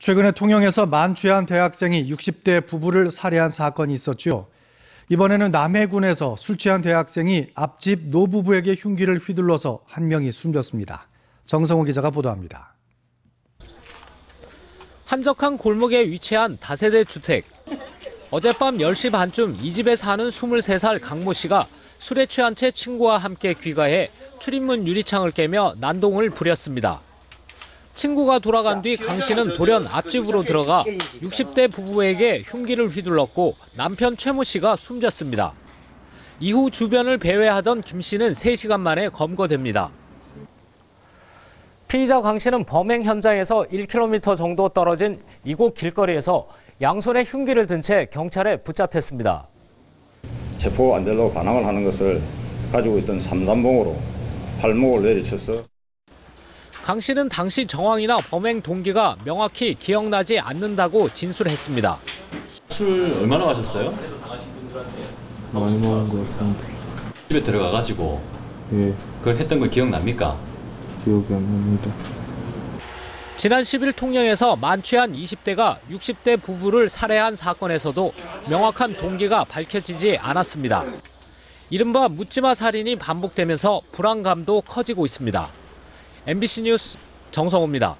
최근에 통영에서 만 취한 대학생이 60대 부부를 살해한 사건이 있었죠. 이번에는 남해군에서 술 취한 대학생이 앞집 노부부에게 흉기를 휘둘러서 한 명이 숨졌습니다. 정성호 기자가 보도합니다. 한적한 골목에 위치한 다세대 주택. 어젯밤 10시 반쯤 이 집에 사는 23살 강모 씨가 술에 취한 채 친구와 함께 귀가해 출입문 유리창을 깨며 난동을 부렸습니다. 친구가 돌아간 뒤 강 씨는 돌연 앞집으로 들어가 60대 부부에게 흉기를 휘둘렀고 남편 최모 씨가 숨졌습니다. 이후 주변을 배회하던 김 씨는 3시간 만에 검거됩니다. 피의자 강 씨는 범행 현장에서 1km 정도 떨어진 이곳 길거리에서 양손에 흉기를 든 채 경찰에 붙잡혔습니다. 체포 안 되려고 반항을 하는 것을 가지고 있던 삼단봉으로 발목을 내리쳐서 강 씨는 당시 정황이나 범행 동기가 명확히 기억나지 않는다고 진술했습니다. 술 얼마나 마셨어요? 많이 먹은 것 같습니다. 집에 들어가가지고 예, 그걸 했던 걸 기억납니까? 기억이 안 납니다. 지난 10일 통영에서 만취한 20대가 60대 부부를 살해한 사건에서도 명확한 동기가 밝혀지지 않았습니다. 이른바 묻지마 살인이 반복되면서 불안감도 커지고 있습니다. MBC 뉴스 정성호입니다.